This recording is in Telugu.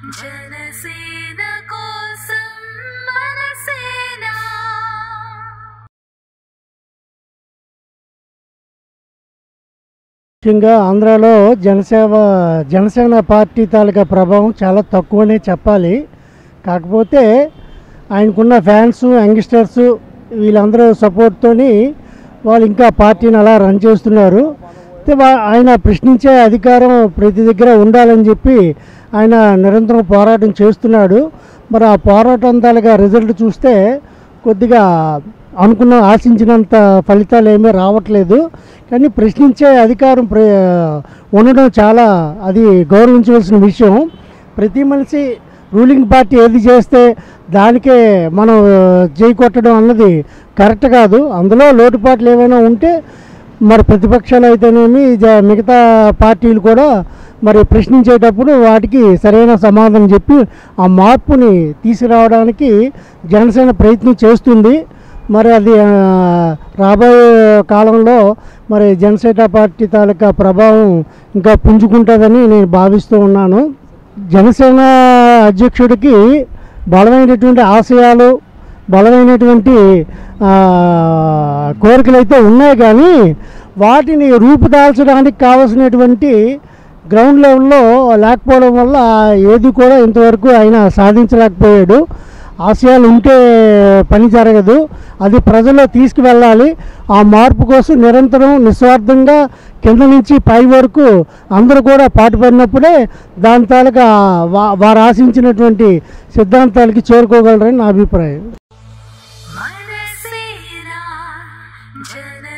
జనసేన కోసం మనసేన? ముఖ్యంగా ఆంధ్రాలో జనసేవ జనసేన పార్టీ తాలూకా ప్రభావం చాలా తక్కువనే చెప్పాలి. కాకపోతే ఆయనకున్న ఫ్యాన్స్ యంగ్స్టర్స్ వీళ్ళందరూ సపోర్ట్తోని వాళ్ళు ఇంకా పార్టీని అలా రన్ చేస్తున్నారు. ఆయన ప్రశ్నించే అధికారం ప్రతి దగ్గర ఉండాలని చెప్పి ఆయన నిరంతరం పోరాటం చేస్తున్నాడు. మరి ఆ పోరాటం తాలూకా రిజల్ట్ చూస్తే కొద్దిగా అనుకున్న ఆశించినంత ఫలితాలు ఏమీ రావట్లేదు. కానీ ప్రశ్నించే అధికారం ప్ర ఉండడం చాలా అది గౌరవించవలసిన విషయం. ప్రతి మనిషి రూలింగ్ పార్టీ ఏది చేస్తే దానికే మనం చేయి కొట్టడం అన్నది కరెక్ట్ కాదు. అందులో లోటుపాట్లు ఏమైనా ఉంటే మరి ప్రతిపక్షాలు అయితేనేమి జ- మిగతా పార్టీలు కూడా మరి ప్రశ్నించేటప్పుడు వాటికి సరైన సమాధానం చెప్పి ఆ మార్పుని తీసుకురావడానికి జనసేన ప్రయత్నం చేస్తుంది. మరి అది రాబోయే కాలంలో మరి జనసేన పార్టీ తాలూకా ప్రభావం ఇంకా పుంజుకుంటుందని నేను భావిస్తూ ఉన్నాను. జనసేన అధ్యక్షుడికి బలమైనటువంటి ఆశయాలు బలమైనటువంటి కోరికలు అయితే ఉన్నాయి కానీ వాటిని రూపుదాల్చడానికి కావలసినటువంటి గ్రౌండ్ లెవెల్లో లేకపోవడం వల్ల ఏది కూడా ఇంతవరకు ఆయన సాధించలేకపోయాడు. ఆశయాలు ఉంటే పని జరగదు. అది ప్రజల్లో తీసుకువెళ్ళాలి. ఆ మార్పు కోసం నిరంతరం నిస్వార్థంగా కింద నుంచి పై వరకు అందరూ కూడా పాటుపడినప్పుడే దాని తాలూకా వారు ఆశించినటువంటి సిద్ధాంతాలకి చేరుకోగలరని నా అభిప్రాయం. Turn